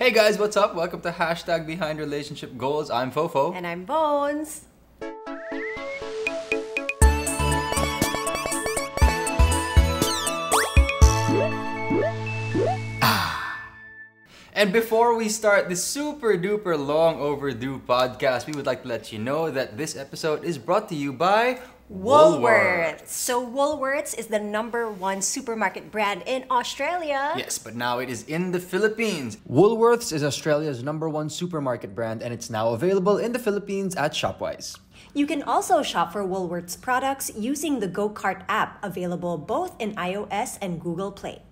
Hey guys, what's up? Welcome to Hashtag Behind Relationship Goals. I'm Fofo. And I'm Bonez. And before we start this super duper long overdue podcast, we would like to let you know that this episode is brought to you by Woolworths. So Woolworths is the number one supermarket brand in Australia. Yes, but now it is in the Philippines. Woolworths is Australia's number one supermarket brand and it's now available in the Philippines at Shopwise. You can also shop for Woolworths products using the GoCart app available both in iOS and Google Play.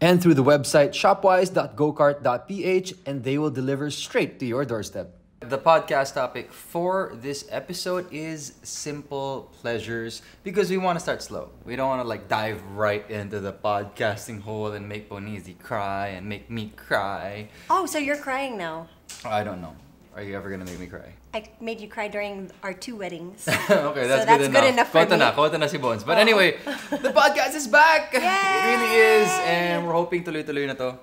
And through the website shopwise.gocart.ph and they will deliver straight to your doorstep. The podcast topic for this episode is simple pleasures because we want to start slow. We don't want to like dive right into the podcasting hole and make Bonizi cry and make me cry. Oh, so you're crying now. I don't know. Are you ever gonna make me cry? I made you cry during our two weddings. okay, that's, so that's good enough. for me. na, na si Bonez. But Oh. anyway, the podcast is back! It really is! And we're hoping tuloy-tuloy na to.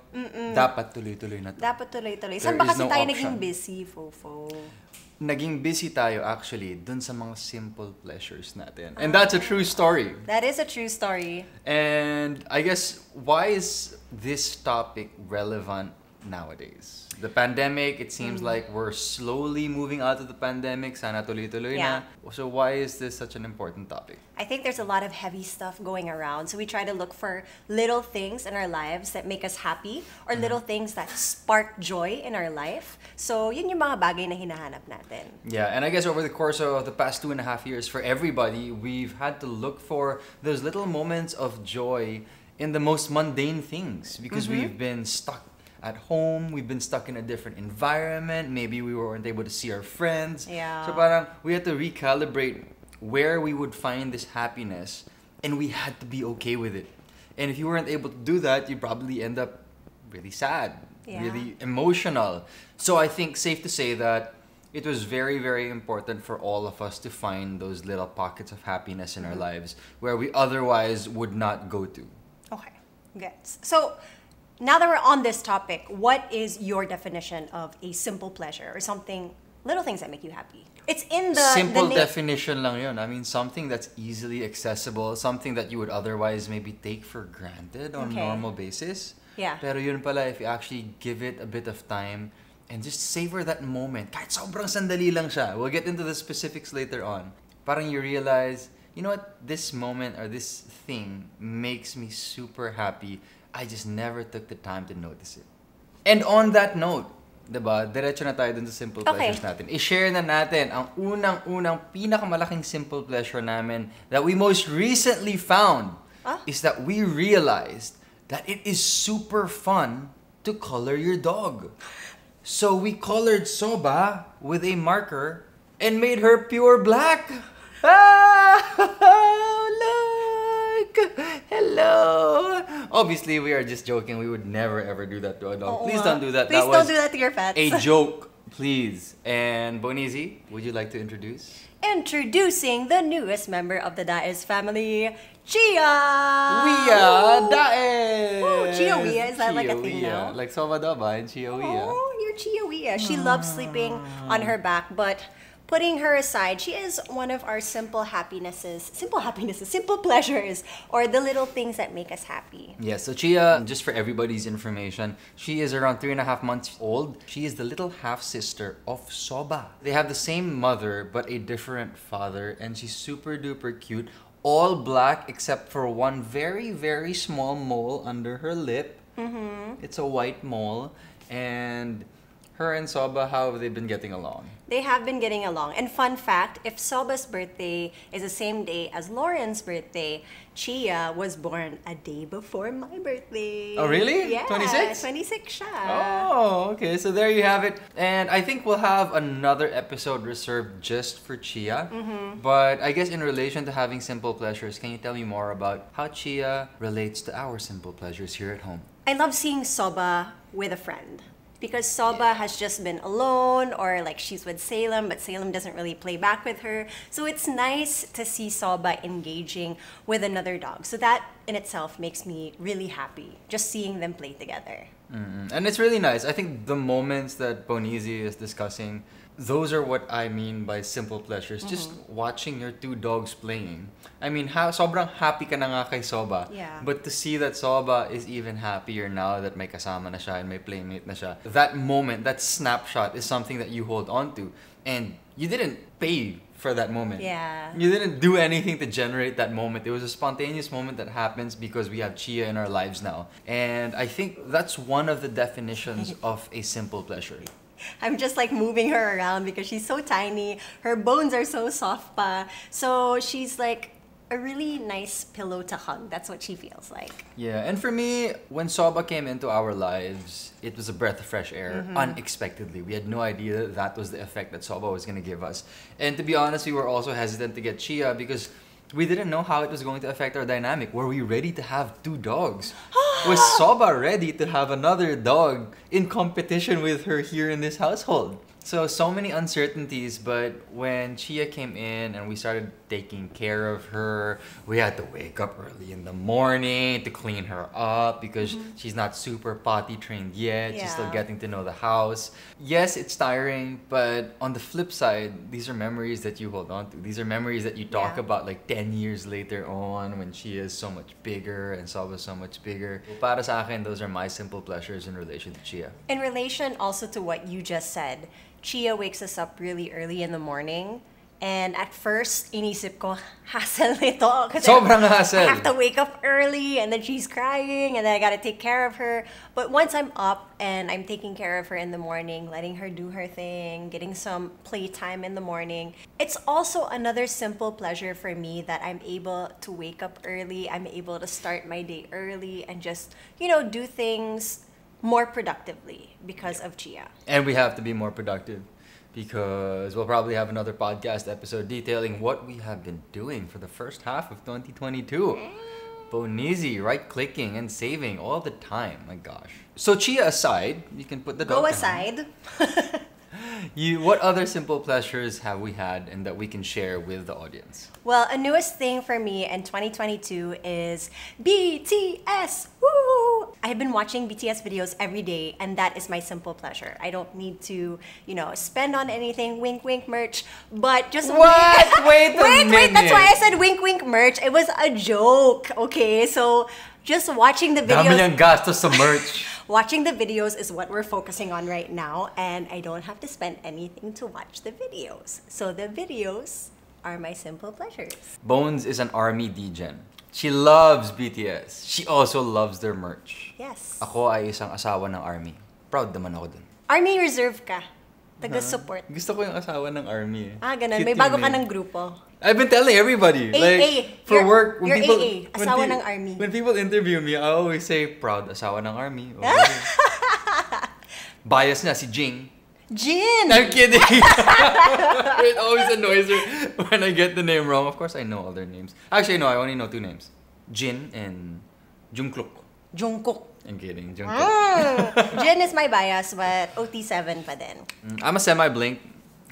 Dapat tuloy-tuloy na to. Dapat tuloy-tuloy. Saan ba kasi no tayo option. naging busy, Fofo? Naging busy tayo actually dun sa mga simple pleasures natin. And ah. that's a true story. That is a true story. And I guess, why is this topic relevant nowadays? The pandemic, it seems Mm. like we're slowly moving out of the pandemic. Sana tuloy-tuloy na. So why is this such an important topic? I think there's a lot of heavy stuff going around. So we try to look for little things in our lives that make us happy or little things that spark joy in our life. So yun yung mga bagay na hinahanap natin. Yeah, and I guess over the course of the past two and a half years, for everybody, we've had to look for those little moments of joy in the most mundane things because Mm-hmm. we've been stuck at home, we've been stuck in a different environment, maybe we weren't able to see our friends. Yeah. So parang we had to recalibrate where we would find this happiness and we had to be okay with it. And if you weren't able to do that, you'd probably end up really sad, Yeah. really emotional. So I think safe to say that it was very, very important for all of us to find those little pockets of happiness in our mm-hmm. lives where we otherwise would not go to. Okay, gets. So now that we're on this topic, what is your definition of a simple pleasure or something, little things that make you happy? It's in the Simple the na- definition lang yun. I mean, something that's easily accessible, something that you would otherwise maybe take for granted on a Okay. normal basis. Yeah. Pero yun pala, if you actually give it a bit of time and just savor that moment, kahit sobrang sandali lang siya, we'll get into the specifics later on. Parang you realize, you know what, this moment or this thing makes me super happy. I just never took the time to notice it. And on that note, 'di ba? Diretso na tayo dun sa simple Okay. pleasures natin. I-share na natin ang unang-unang pinakamalaking simple pleasure namin that we most recently found Ah? is that we realized that it is super fun to color your dog. So we colored Soba with a marker and made her pure black. Ah! Hello! Obviously, we are just joking. We would never ever do that to a dog. Oo Please nga. don't do that. Please that don't was do that to your pets. a joke, please. And Bonizi, would you like to introduce? Introducing the newest member of the Daez family, Chia! Wia Dae! Ooh, Chia Wia, is that like a thing Wia. now? Like Daba and Chia Wia. Oh, you're Chia Wia. She loves sleeping on her back, but putting her aside, she is one of our simple happinesses, simple happinesses, simple pleasures, or the little things that make us happy. Yeah, so Chia, just for everybody's information, she is around three and a half months old. She is the little half sister of Soba. They have the same mother but a different father, and she's super duper cute. All black except for one very, very small mole under her lip. Mm-hmm. It's a white mole, and her and Soba, how have they been getting along? They have been getting along. And fun fact, if Soba's birthday is the same day as Lauren's birthday, Chia was born a day before my birthday. Oh, really? Yeah. 26? 26 siya. Oh, okay. So there you have it. And I think we'll have another episode reserved just for Chia. Mm-hmm. But I guess in relation to having simple pleasures, can you tell me more about how Chia relates to our simple pleasures here at home? I love seeing Soba with a friend. Because Soba has just been alone or like she's with Salem, but Salem doesn't really play back with her. So it's nice to see Soba engaging with another dog. So that in itself makes me really happy, just seeing them play together. Mm, And it's really nice. I think the moments that Bonizi is discussing, those are what I mean by simple pleasures. Just mm-hmm. watching your two dogs playing. I mean, ha sobrang happy ka na nga kay Soba. Yeah. But to see that Soba is even happier now that may kasama na siya and may playmate na siya. That moment, that snapshot is something that you hold on to. And you didn't pay for that moment. Yeah. You didn't do anything to generate that moment. It was a spontaneous moment that happens because we have Chia in our lives now. And I think that's one of the definitions of a simple pleasure. I'm just like moving her around because she's so tiny. Her bones are so soft pa. So she's like a really nice pillow to hug. That's what she feels like. Yeah, and for me, when Soba came into our lives, it was a breath of fresh air mm-hmm. unexpectedly. We had no idea that, that was the effect that Soba was going to give us. And to be honest, we were also hesitant to get Chia because we didn't know how it was going to affect our dynamic. Were we ready to have two dogs? was Soba ready to have another dog in competition with her here in this household? So, so many uncertainties, but when Chia came in and we started taking care of her, we had to wake up early in the morning to clean her up because mm-hmm. she's not super potty trained yet. Yeah. She's still getting to know the house. Yes, it's tiring, but on the flip side, these are memories that you hold on to. These are memories that you talk Yeah. about like 10 years later on when she is so much bigger and Soba's so much bigger. Para sa akin, those are my simple pleasures in relation to Chia. In relation also to what you just said, Chia wakes us up really early in the morning. And at first, inisip ko, hassle nito. Sobrang hassle. I have to wake up early and then she's crying and then I gotta take care of her. But once I'm up and I'm taking care of her in the morning, letting her do her thing, getting some playtime in the morning, it's also another simple pleasure for me that I'm able to wake up early. I'm able to start my day early and just, you know, do things more productively because of Chia. And we have to be more productive because we'll probably have another podcast episode detailing what we have been doing for the first half of 2022. Bonizi, right clicking and saving all the time. My gosh. So Chia aside, you can put the Go aside. You, what other simple pleasures have we had and that we can share with the audience? Well, a newest thing for me in 2022 is BTS. Woo! I've been watching BTS videos every day, and that is my simple pleasure. I don't need to, you know, spend on anything. Wink, wink, merch. But just What? Wait wait, wait. That's why I said wink, wink, merch. It was a joke. Okay, so just watching the videos. gastos sa merch. Watching the videos is what we're focusing on right now, and I don't have to spend anything to watch the videos. So the videos are my simple pleasures. Bonez is an army degen. She loves BTS. She also loves their merch. Yes. Ako ay isang asawa ng army. Proud naman ako dun. Army Reserve ka. Taga-support. Gusto ko yung asawa ng army eh. Ah, ganun. Cute May bago ka name. ng grupo. I've been telling everybody. AA. Like, for You're- work, when you're people... AA, when asawa pe- ng army. When people interview me, I always say, proud asawa ng army. Okay. Bias na si Jing. Jin! I'm kidding. it always annoys her when I get the name wrong. Of course, I know all their names. Actually, no, I only know two names. Jin and Jungkook. Jungkook. I'm kidding. Jungkook. Mm. Jin is my bias, but OT7 pa din. Mm, I'm a semi-blink.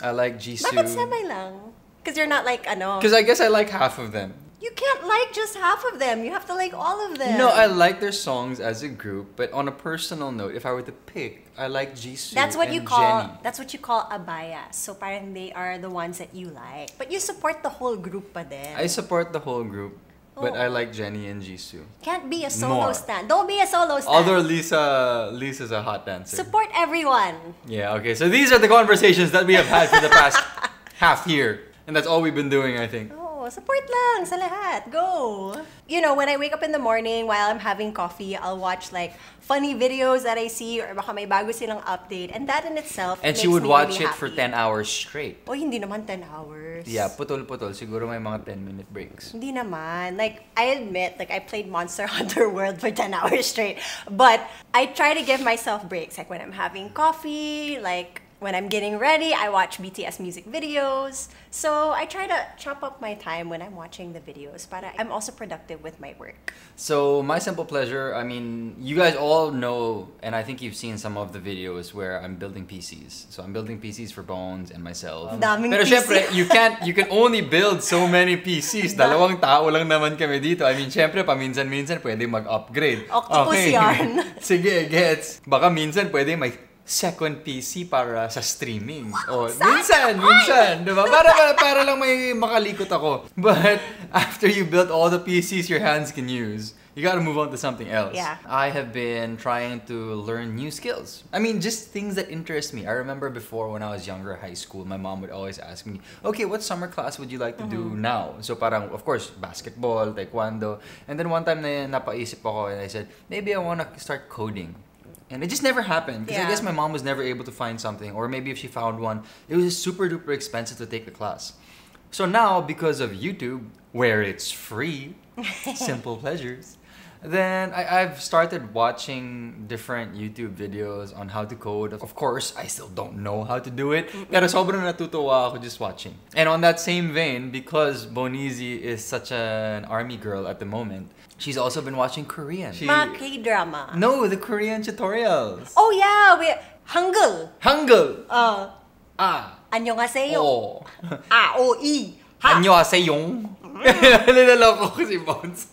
I like Jisoo. Bakit semi lang? Because you're not like, ano... Because I guess I like half of them. You can't like just half of them. You have to like all of them. No, I like their songs as a group, but on a personal note, if I were to pick, I like Jisoo That's what you call Jennie. that's what you call a bias. So parang they are the ones that you like. But you support the whole group pa din. I support the whole group, but Oh. I like Jennie and Jisoo. Can't be a solo More. stand. Don't be a solo stand. Although Lisa, Lisa's a hot dancer. support everyone. Yeah, okay. So these are the conversations that we have had for the past half year. And that's all we've been doing, I think. Support lang sa lahat. Go. You know, when I wake up in the morning while I'm having coffee, I'll watch like funny videos that I see or baka may bago silang update. And that in itself And she makes would me watch really it for happy. 10 hours straight. Oh, hindi naman 10 hours. Yeah, putol-putol. Siguro may mga 10 minute breaks. Hindi naman. Like, I admit, like, I played Monster Hunter World for 10 hours straight. But I try to give myself breaks. Like, when I'm having coffee, like, When I'm getting ready, I watch BTS music videos. So I try to chop up my time when I'm watching the videos, but I'm also productive with my work. So my simple pleasure, I mean, you guys all know, and I think you've seen some of the videos where I'm building PCs. So I'm building PCs for Bonez and myself. Daming Pero PC. syempre, you can't, you can only build so many PCs. Dalawang tao lang naman kami dito. I mean, syempre, paminsan-minsan pwede mag-upgrade. Octopus yan. Sige, gets. Baka minsan pwede may second PC para sa streaming. O, oh, minsan, minsan. Diba? Para, para, para lang may makalikot ako. But, after you build all the PCs your hands can use, you gotta move on to something else. Yeah. I have been trying to learn new skills. I mean, just things that interest me. I remember before when I was younger, high school, my mom would always ask me, okay, what summer class would you like to do mm-hmm. now? So parang, of course, basketball, taekwondo. And then one time na napaisip ako and I said, maybe I want to start coding. And it just never happened because I guess my mom was never able to find something, or maybe if she found one, it was super duper expensive to take the class. So now, because of YouTube, where it's free, simple pleasures, then I, I've started watching different YouTube videos on how to code. Of course, I still don't know how to do it, pero sobrang natutuwa ako just watching. And on that same vein, because Bonizi is such an army girl at the moment, she's also been watching Korean. She, Mga K-drama. no, the Korean tutorials. Oh yeah, we Hangul. Hangul! Uh, Ah! 안녕하세요. Oh! A O E. Ha. Annyeonghaseyo. Nilaloko ko si Bonez.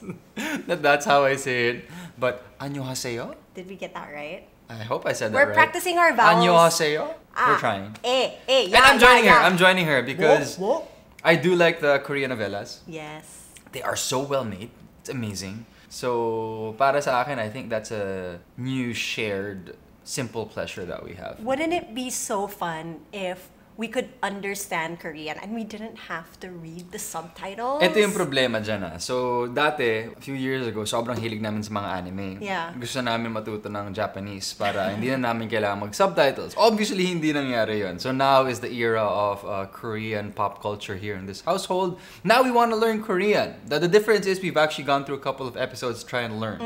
that that's how I say it. But annyeonghaseyo? Did we get that right? I hope I said that We're right. practicing our vowels. Annyeonghaseyo? Ah, We're trying. Eh, eh, yeah, and I'm joining yeah, her. yeah. I'm joining her because Wo, wo. I do like the Korean novellas. Yes. They are so well made. It's amazing. So, para sa akin, I think that's a new shared simple pleasure that we have. Wouldn't it be so fun if we could understand Korean and we didn't have to read the subtitles? Ito yung problema dyan ah. So, dati, a few years ago, sobrang hilig namin sa mga anime. Yeah. Gusto namin matuto ng Japanese para hindi na namin kailangan mag-subtitles. Obviously, hindi nangyari yun. So now is the era of uh, Korean pop culture here in this household. Now we want to learn Korean. The, the difference is we've actually gone through a couple of episodes to learn.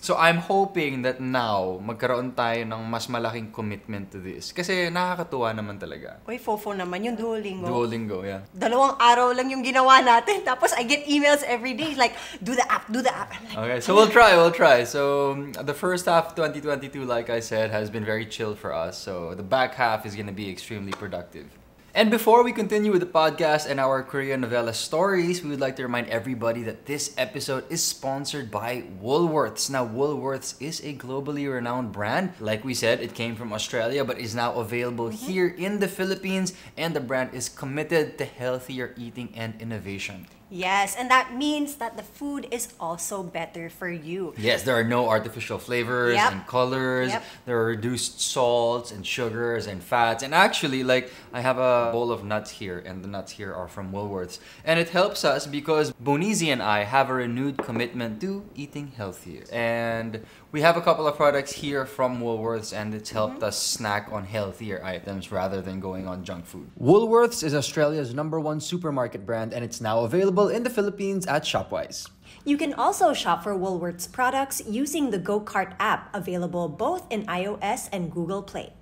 So I'm hoping that now, magkaroon tayo ng mas malaking commitment to this. Kasi nakakatuwa naman talaga. Uy, fofo naman yung Duolingo. Duolingo, yeah. Dalawang araw lang yung ginawa natin. Tapos I get emails every day like, do the app, do the app. Like, Okay, so we'll try, we'll try. So the first half of 2022, like I said, has been very chill for us. So the back half is going to be extremely productive. And before we continue with the podcast and our Korean novella stories, we would like to remind everybody that this episode is sponsored by Woolworths. Now, Woolworths is a globally renowned brand. Like we said, it came from Australia but is now available mm-hmm. here in the Philippines, and the brand is committed to healthier eating and innovation. Yes, and that means that the food is also better for you. Yes, there are no artificial flavors Yep. and colors. Yep. There are reduced salts and sugars and fats. And actually, like, I have a bowl of nuts here, and the nuts here are from Woolworths. And it helps us because Bonizi and I have a renewed commitment to eating healthier. And we have a couple of products here from Woolworths, and it's helped mm-hmm. us snack on healthier items rather than going on junk food. Woolworths is Australia's number one supermarket brand, and it's now available in the Philippines at Shopwise. You can also shop for Woolworths products using the GoCart app, available both in iOS and Google Play.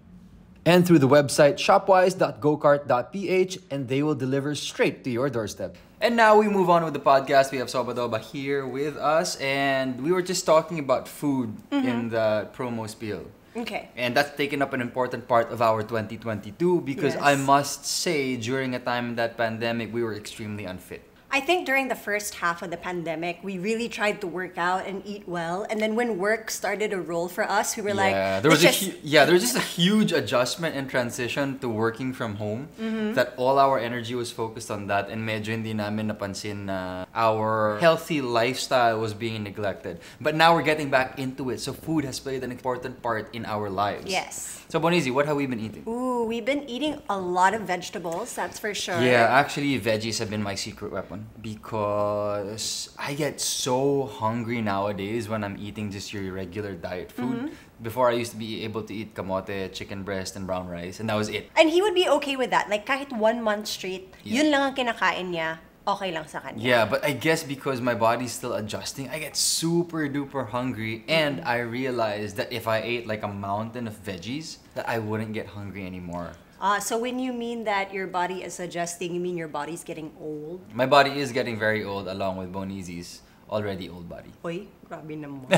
and through the website shopwise.gocart.ph and they will deliver straight to your doorstep. And now we move on with the podcast. We have Sobadoba here with us and we were just talking about food mm-hmm. in the promo spiel. Okay. And that's taken up an important part of our 2022 because I must say during a time in that pandemic we were extremely unfit. I think during the first half of the pandemic, we really tried to work out and eat well. And then when work started to roll for us, we were like, yeah, there was a "Let's just- hu- yeah, there was just a huge adjustment and transition to working from home. Mm-hmm. That all our energy was focused on that, and medyo hindi namin napansin na our healthy lifestyle was being neglected. But now we're getting back into it, so food has played an important part in our lives. Yes. So Bonizi, what have we been eating? Ooh, we've been eating a lot of vegetables, that's for sure. Yeah, actually, veggies have been my secret weapon because I get so hungry nowadays when I'm eating just your regular diet food. Mm-hmm. Before, I used to be able to eat kamote, chicken breast, and brown rice, and that was it. And he would be okay with that. Like kahit one month straight, Yeah. yun lang ang kinakain niya, okay lang sa kanya. Yeah, but I guess because my body's still adjusting, I get super duper hungry, and mm-hmm. I realized that if I ate like a mountain of veggies, that I wouldn't get hungry anymore. Ah, so when you mean that your body is adjusting, you mean your body's getting old? My body is getting very old along with Bonizi's already old body. Uy, grabe naman.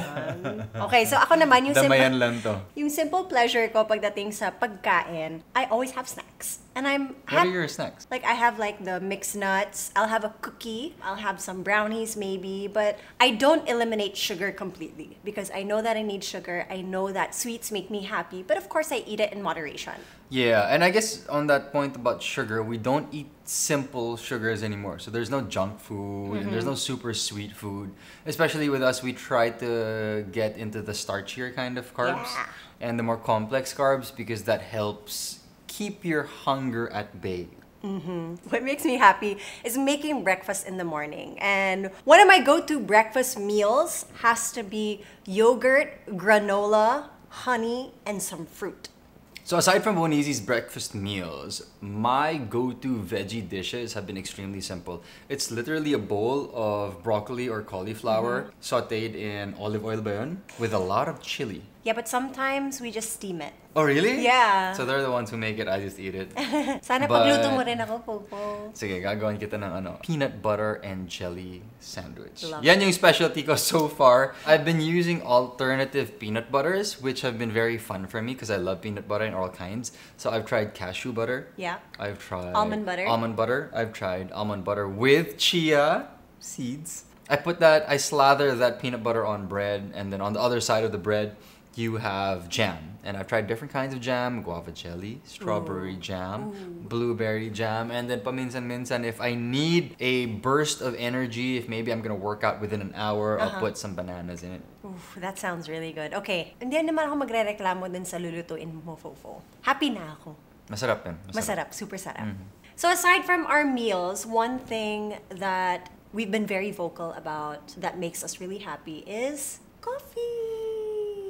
okay, so ako naman yung simple, Damayan lang to. yung simple pleasure ko pagdating sa pagkain, I always have snacks. And I'm What are your snacks? Like I have like the mixed nuts. I'll have a cookie. I'll have some brownies maybe, but I don't eliminate sugar completely because I know that I need sugar. I know that sweets make me happy, but of course I eat it in moderation. Yeah, and I guess on that point about sugar, we don't eat simple sugars anymore. So there's no junk food and there's mm-hmm. no super sweet food. Especially with us, we try to get into the starchier kind of carbs Yeah. and the more complex carbs because that helps keep your hunger at bay. Mm-hmm. What makes me happy is making breakfast in the morning. And one of my go-to breakfast meals has to be yogurt, granola, honey, and some fruit. So aside from Bonizi's breakfast meals, my go-to veggie dishes have been extremely simple. It's literally a bowl of broccoli or cauliflower mm-hmm. sautéed in olive oil ba with a lot of chili. Yeah, but sometimes we just steam it. Oh really? Yeah. So they're the ones who make it. I just eat it. Sana But- pagluto mo rin ako, Popo. Sige, gagawin kita ng ano, peanut butter and jelly sandwich. Love Yan yung specialty ko so far. I've been using alternative peanut butters, which have been very fun for me because I love peanut butter in all kinds. So I've tried cashew butter. Yeah. I've tried Almond butter. Almond butter. I've tried almond butter with chia seeds. I put that, I slather that peanut butter on bread, and then on the other side of the bread, you have jam. And I've tried different kinds of jam guava jelly, strawberry jam, blueberry jam, and then paminsan-minsan, if I need a burst of energy, if maybe I'm gonna work out within an hour, I'll Uh-huh. put some bananas in it. Oof, that sounds really good. Okay, hindi naman ako magre-reklamo din sa lulutuin mo, Fofo. Happy na ako. Masarap yun. Masarap, super sarap. Mm-hmm. So aside from our meals, one thing that we've been very vocal about that makes us really happy is coffee.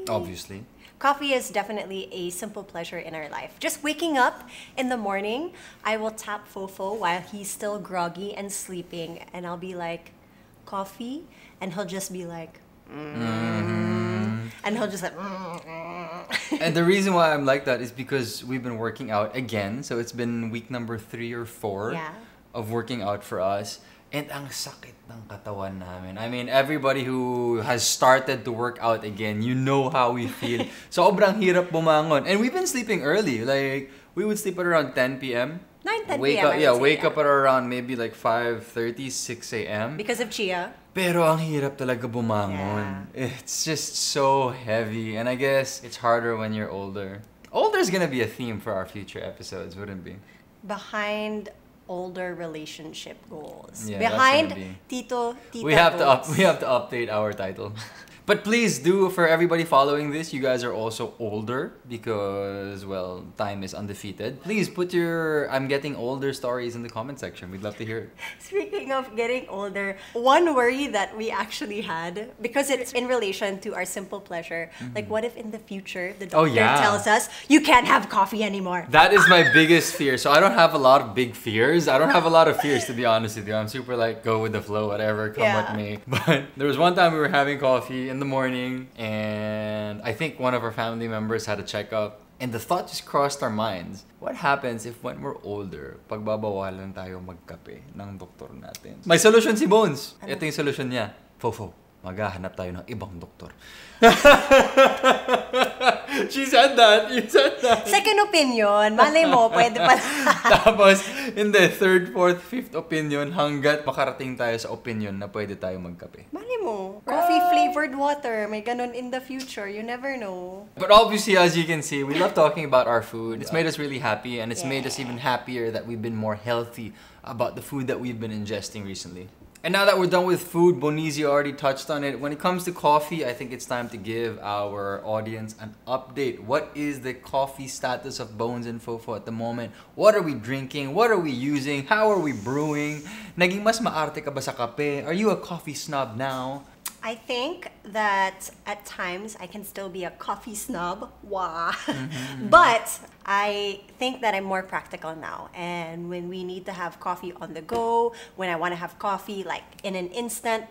Obviously. Coffee is definitely a simple pleasure in our life. Just waking up in the morning, I will tap Fofo while he's still groggy and sleeping, and I'll be like, coffee? And he'll just be like, mm. and he'll just like, mm. and the reason why I'm like that is because we've been working out again. So it's been week number three or four Yeah. of working out for us. And ang sakit ng katawan namin. I mean, everybody who has started to work out again, you know how we feel. Sobrang hirap bumangon. And we've been sleeping early. Like, we would sleep at around 10 p.m. 9, 10 wake p.m. up, yeah, say, wake yeah. up at around maybe like 5.30, 6 a.m. because of Chia. Pero ang hirap talaga bumangon. It's just so heavy. And I guess it's harder when you're older. Older is gonna be a theme for our future episodes, wouldn't it be? behind older relationship goals. Yeah, behind be- Tito Tita we have to up, we have to update our title. But please do for everybody following this, you guys are also older because well, time is undefeated. Please put your I'm getting older stories in the comment section. We'd love to hear it. Speaking of getting older, one worry that we actually had because it's in relation to our simple pleasure. Like what if in the future the Mm-hmm. Oh, doctor yeah. tells us you can't have coffee anymore? That is my biggest fear. So I don't have a lot of big fears. I don't have a lot of fears to be honest with you. I'm super like go with the flow, whatever, come Yeah. with me. But there was one time we were having coffee in the morning and I think one of our family members had a checkup and the thought just crossed our minds. What happens if when we're older, pagbabawalan tayo magkape ng doktor natin? May solution si Bones. Ano? Ito yung solution niya. Fofo, maghahanap tayo ng ibang doktor. She said that. You said that. Second opinion, malay mo, pwede pa. Tapos, in the third, fourth, fifth opinion, hanggat makarating tayo sa opinion na pwede tayo magkape. malay mo, coffee flavored water, may ganun in the future, you never know. But obviously, as you can see, we love talking about our food. It's made us really happy, and it's made us even happier that we've been more healthy about the food that we've been ingesting recently. And now that we're done with food, Bonizi already touched on it. When it comes to coffee, I think it's time to give our audience an update. What is the coffee status of Bonez and Fofo at the moment? What are we drinking? What are we using? How are we brewing? Naging mas maarte ka ba sa kape? Are you a coffee snob now? I think that at times I can still be a coffee snob. Wah. Mm-hmm. but I think that I'm more practical now. And when we need to have coffee on the go, when I want to have coffee like in an instant,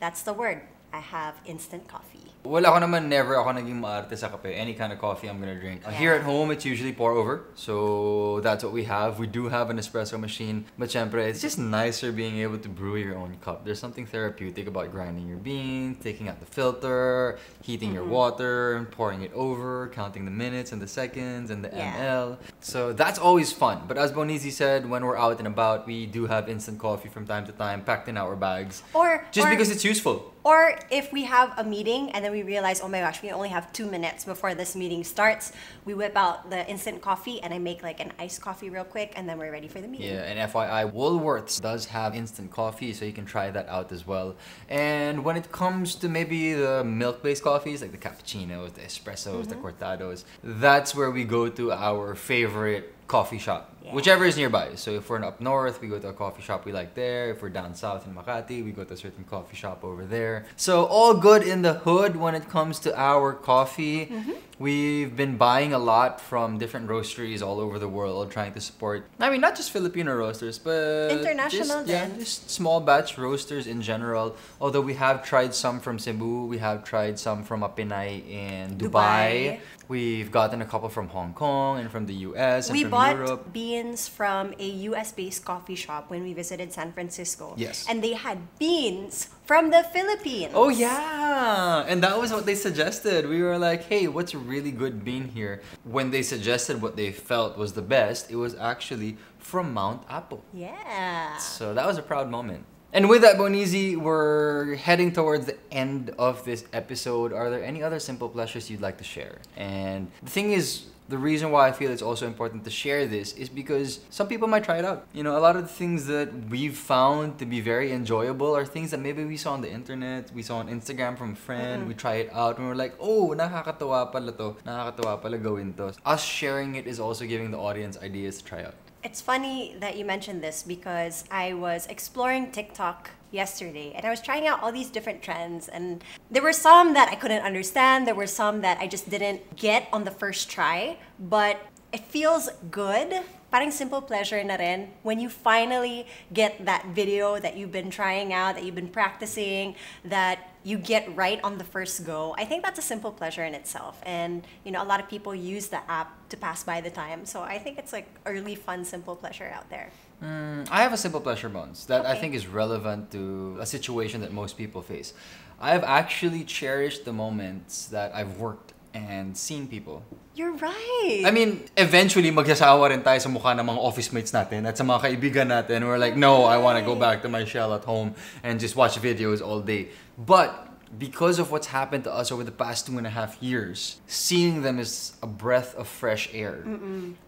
that's the word. I have instant coffee. Wala ako naman, never ako naging maarte sa kape. Any kind of coffee I'm gonna drink. Uh, Here at home, it's usually pour over. So that's what we have. We do have an espresso machine. But syempre, it's just nicer being able to brew your own cup. There's something therapeutic about grinding your beans, taking out the filter, heating your water, and pouring it over, counting the minutes and the seconds and the Yeah. ml. So that's always fun. But as Bonizi said, when we're out and about, we do have instant coffee from time to time, packed in our bags. Or Just or- because it's useful. Or if we have a meeting and then we realize, oh my gosh, we only have two minutes before this meeting starts, we whip out the instant coffee and I make like an iced coffee real quick and then we're ready for the meeting. Yeah, and FYI, Woolworths does have instant coffee, so you can try that out as well. And when it comes to maybe the milk-based coffees, like the cappuccinos, the espressos, the mm-hmm. cortados, that's where we go to our favorite coffee shop, Yeah. whichever is nearby. So if we're up north, we go to a coffee shop we like there. If we're down south in Makati, we go to a certain coffee shop over there. So all good in the hood when it comes to our coffee. Mm-hmm. We've been buying a lot from different roasteries all over the world, trying to support. I mean, not just Filipino roasters, but International just, yeah, just small batch roasters in general. Although we have tried some from Cebu, we have tried some from Apinay in Dubai. Dubai. We've gotten a couple from Hong Kong and from the US and we from bought Europe. beans from a US based coffee shop when we visited San Francisco. Yes. And they had beans from the Philippines. Oh yeah, and that was what they suggested. We were like, "Hey, what's a really good bean here?" When they suggested what they felt was the best, it was actually from Mount Apo. Yeah. So that was a proud moment. And with that, Bonizi, we're heading towards the end of this episode. Are there any other simple pleasures you'd like to share? And the thing is, the reason why I feel it's also important to share this is because some people might try it out. You know, a lot of the things that we've found to be very enjoyable are things that maybe we saw on the internet, we saw on Instagram from a friend, we try it out, and we're like, oh, nakakatawa pala to, nakakatawa pala gawin to. Us sharing it is also giving the audience ideas to try out. It's funny that you mentioned this because I was exploring TikTok yesterday and I was trying out all these different trends and there were some that I couldn't understand, there were some that I just didn't get on the first try, but it feels good. Parang simple pleasure na rin when you finally get that video that you've been trying out, that you've been practicing, that you get right on the first go. I think that's a simple pleasure in itself. And, you know, a lot of people use the app to pass by the time. So I think it's like a really fun, simple pleasure out there. Mm, I have a simple pleasure bones that I think is relevant to a situation that most people face. I've actually cherished the moments that I've worked and seen people. You're right. I mean, eventually magsasawa rin tayo sa mukha ng mga office mates natin at sa mga kaibigan natin. We're like, no, I want to go back to my shell at home and just watch videos all day. But because of what's happened to us over the past two and a half years, seeing them is a breath of fresh air.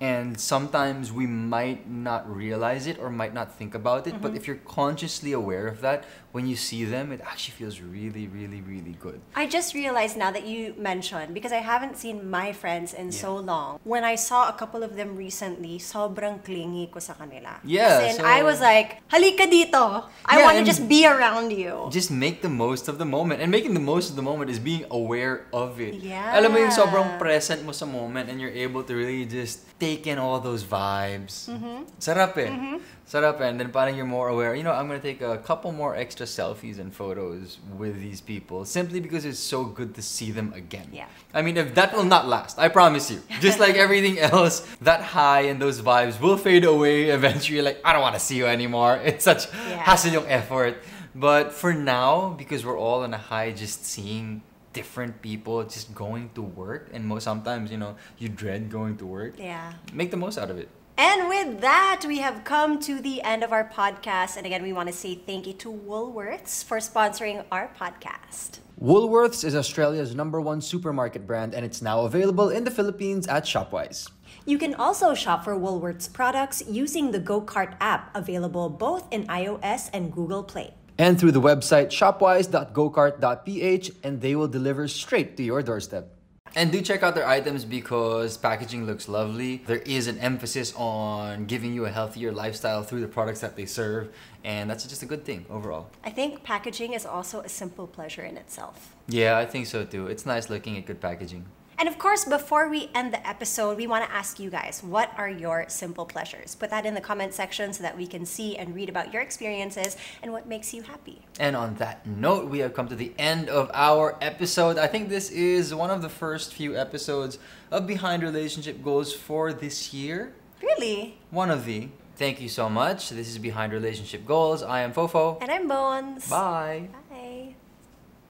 And sometimes we might not realize it or might not think about it, but mm-hmm. if you're consciously aware of that, when you see them, it actually feels really, really, really good. I just realized now that you mentioned, because I haven't seen my friends in so long. When I saw a couple of them recently, sobrang clingy ko sa kanila. Yeah, in, so- I was like, halika dito. I Yeah, want to just be around you. just make the most of the moment. And making the most of the moment is being aware of it. Yeah. Alam mo yung sobrang present mo sa moment and you're able to really just take in all those vibes. Mm-hmm. Sarap eh. Sarap eh. And then parang you're more aware. You know, I'm gonna take a couple more extra selfies and photos with these people simply because it's so good to see them again. Yeah. I mean, if that will not last, I promise you. Just like everything else, that high and those vibes will fade away eventually. Like, I don't want to see you anymore. It's such Yeah. hassle yung effort. But for now, because we're all on a high, just seeing different people just going to work, and most sometimes, you know, you dread going to work. Yeah. Make the most out of it. And with that, we have come to the end of our podcast. And again, we want to say thank you to Woolworths for sponsoring our podcast. Woolworths is Australia's number one supermarket brand, and it's now available in the Philippines at Shopwise. You can also shop for Woolworths products using the GoCart app, available both in iOS and Google Play. And through the website shopwise.gocart.ph, and they will deliver straight to your doorstep. And do check out their items because packaging looks lovely. There is an emphasis on giving you a healthier lifestyle through the products that they serve, and that's just a good thing overall. I think packaging is also a simple pleasure in itself. Yeah, I think so too. It's nice looking at good packaging. And of course, before we end the episode, we want to ask you guys what are your simple pleasures? Put that in the comment section so that we can see and read about your experiences and what makes you happy. And on that note, we have come to the end of our episode. I think this is one of the first few episodes of Behind Relationship Goals for this year. Really? One of the. Thank you so much. This is Behind Relationship Goals. I am Fofo. And I'm Bonez. Bye. Bye.